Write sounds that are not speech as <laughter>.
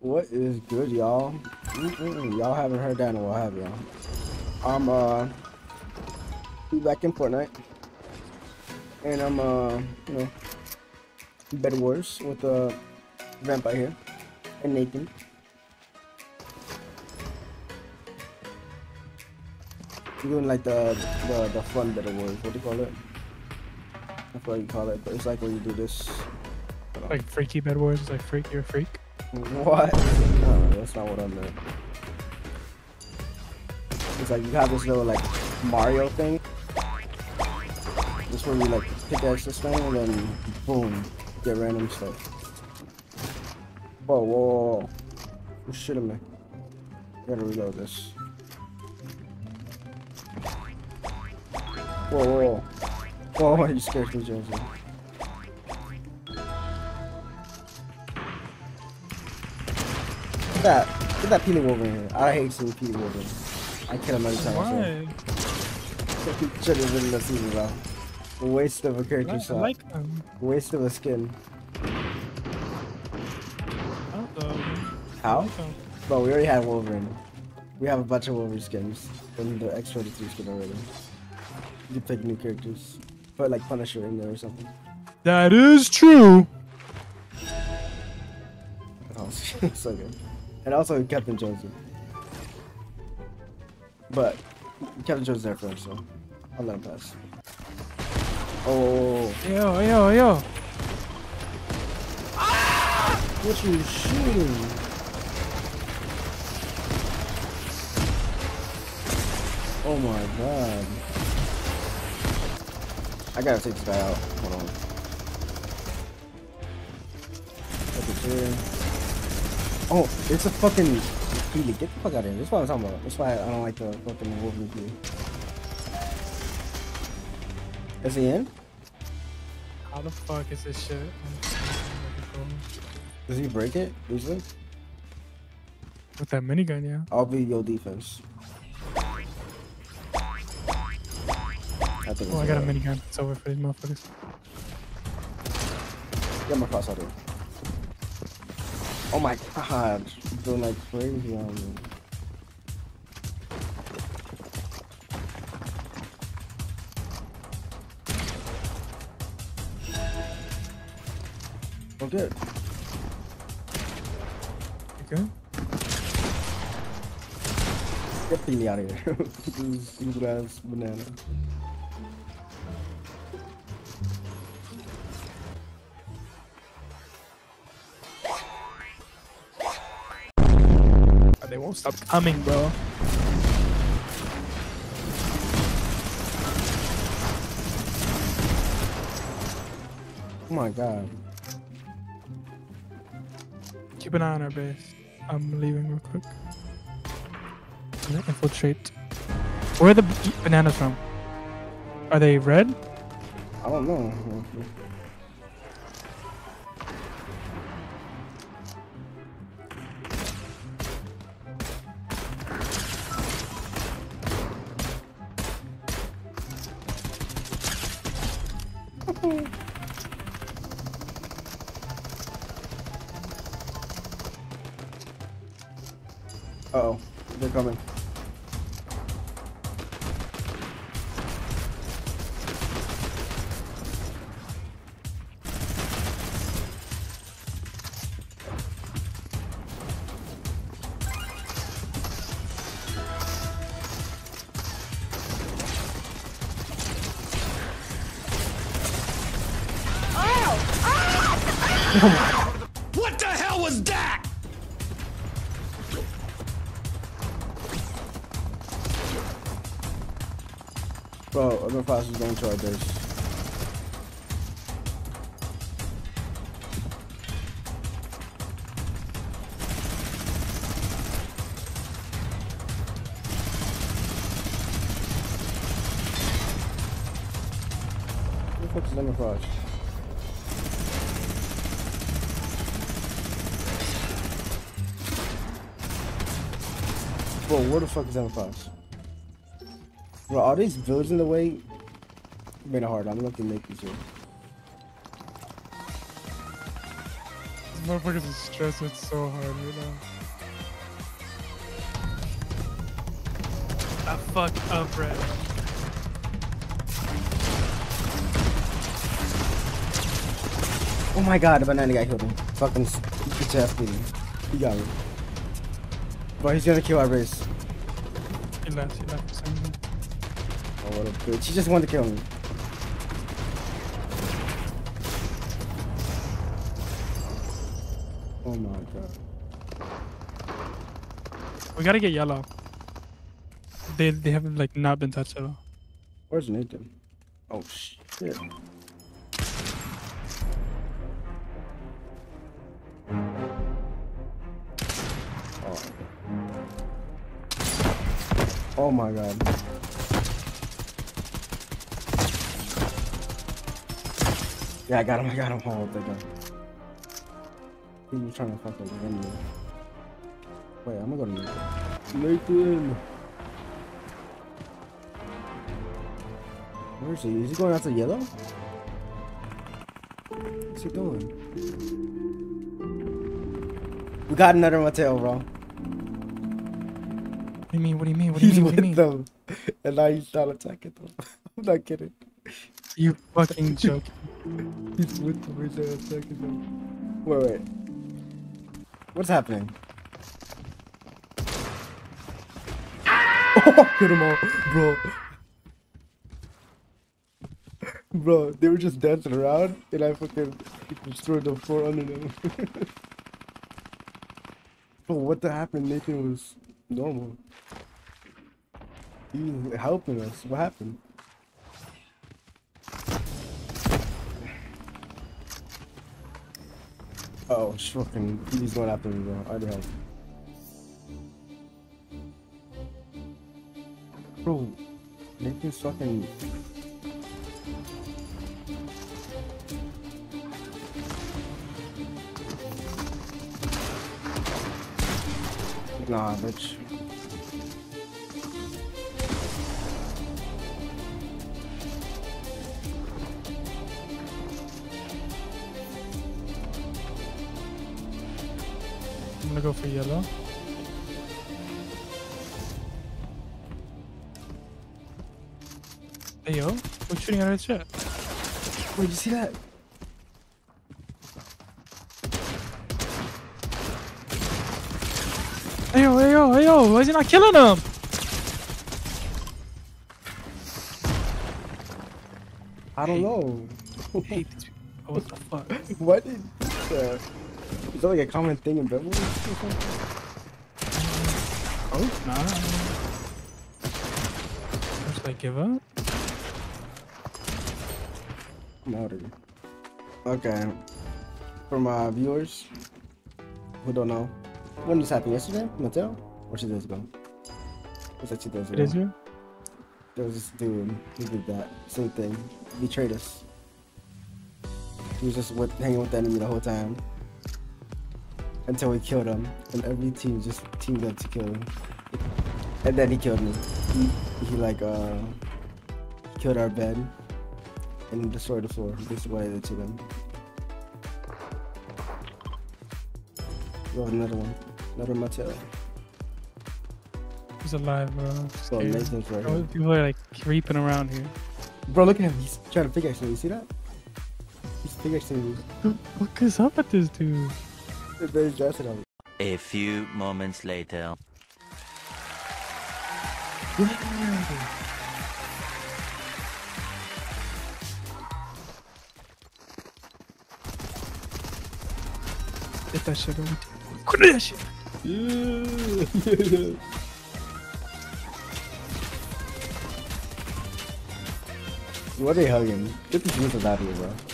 What is good, y'all? Y'all haven't heard that in a while, have y'all? I'm uh be back in Fortnite, and I'm uh you know Bed Wars with uh Vampire here and Nathan. We're doing like the the the fun Bed Wars. What do you call it? I forgot what you call it, but it's like when you do this. Like freaky bed wars, like freak, you're a freak. What? No, that's not what I meant. It's like you have this little like Mario thing. This where you like pick extra thing and then boom, get random stuff. Whoa, whoa, whoa. You oh, shitting me. Gotta reload this. Whoa, whoa, whoa. Whoa, oh, <laughs> you scared me, Josie. Look at that. At that Peely Wolverine here. I hate seeing Peely Wolverine. I kill him every time I see him. Why? Should have been the season, bro. Waste of a character I shot. like them. Waste of a skin. I. I How? Bro, we already had Wolverine. We have a bunch of Wolverine skins. And the X23 skin already. You can pick new characters. Put like Punisher in there or something. That is true. <laughs> Oh, <laughs> so good. And also Captain Jonesy. But Captain Jones is there first, so I'll let him pass. Oh, Yo, yo, yo. what you shooting? Oh my god. I gotta take this guy out. Hold on. This here. Oh, it's a fucking Peely. Get the fuck out of here. This is what I'm talking about. That's why I don't like the fucking Wolverine Peely. Is he in? How the fuck is this shit? Does he break it easily? With that minigun, yeah. I'll be your defense. I think Oh, I got a minigun. It's over for these motherfuckers. Get my cross out there. Oh my god. Doing like crazy on me. Oh good. Good? Get Peely out of here. <laughs> this little ass banana. They won't stop coming, bro. Oh my god. Keep an eye on our base. I'm leaving real quick. Infiltrate. Where are the bananas from? Are they red? I don't know. Uh oh, they're coming. What the hell was that? Bro, other fast is going to our base. Who the fuck is Lemon Frost? Bro, where the fuck is Frost? Bro, are these builds in the way? Made it hard. I'm looking to make these here. Motherfuckers is stressing so hard right now. I fucked up, Brad. Oh my god, the banana guy killed him. Fucking bitch ass. He got me. Bro, he's gonna kill our race. He left, he left. for some reason. Oh, what a bitch. He just wanted to kill me. Oh my god. We gotta get yellow. They they haven't like not been touched at all. Where's Nathan? Oh shit. Oh my god. Yeah, I got him, I got him. Oh, thank god. He was trying to fuck with me. Wait, I'm gonna go to Nathan. Nathan! Where is he? Is he going after yellow? What's he doing? We got another Mateo, bro. What do you mean? What do you mean? What do you He's mean? What do you with mean? them. And now he's trying to attack it though. <laughs> I'm not kidding. You fucking <laughs> joke. He's with them. He's trying to attack it though. Wait, wait. What's happening? <laughs> Oh, hit him all, bro. Bro, they were just dancing around, and I fucking destroyed the floor under them. bro, what the happened? Nathan was normal. He was helping us. What happened? Oh, fucking, he's going after me, bro. I already helped. Bro, Nathan's fucking. Nah, bitch. I'm gonna go for yellow. Hey yo, what's shooting at our shit? Wait, you see that? Hey yo, hey yo, hey yo, why is he not killing him? I don't know. I hate these people. Oh, what the fuck? <laughs> what? Uh, is that like a common thing in Beverly? or something? Oh, nah. Should I give up? I'm out of here. Okay. For my viewers who don't know, when this happened yesterday, Mattel, or two days ago? Was that two days ago? It is you? There was this dude who did that same thing. He Betrayed us. He was just with, hanging with the enemy the whole time. Until we killed him. And every team just teamed up to kill him. And then he killed me. He, he like uh killed our bed and destroyed the floor. This is what I did to them. Oh, another one. Another Mattel. He's alive, bro. So scared. Nathan's right Oh. People are like creeping around here. Bro, look at him. He's trying to pickaxe me. You see that? He's pickaxing me. What the fuck is up with this dude? And then dancing on me. A few moments later. Get that shit over. Shit. Yeah. what are they hugging? Get these missiles out of here, bro.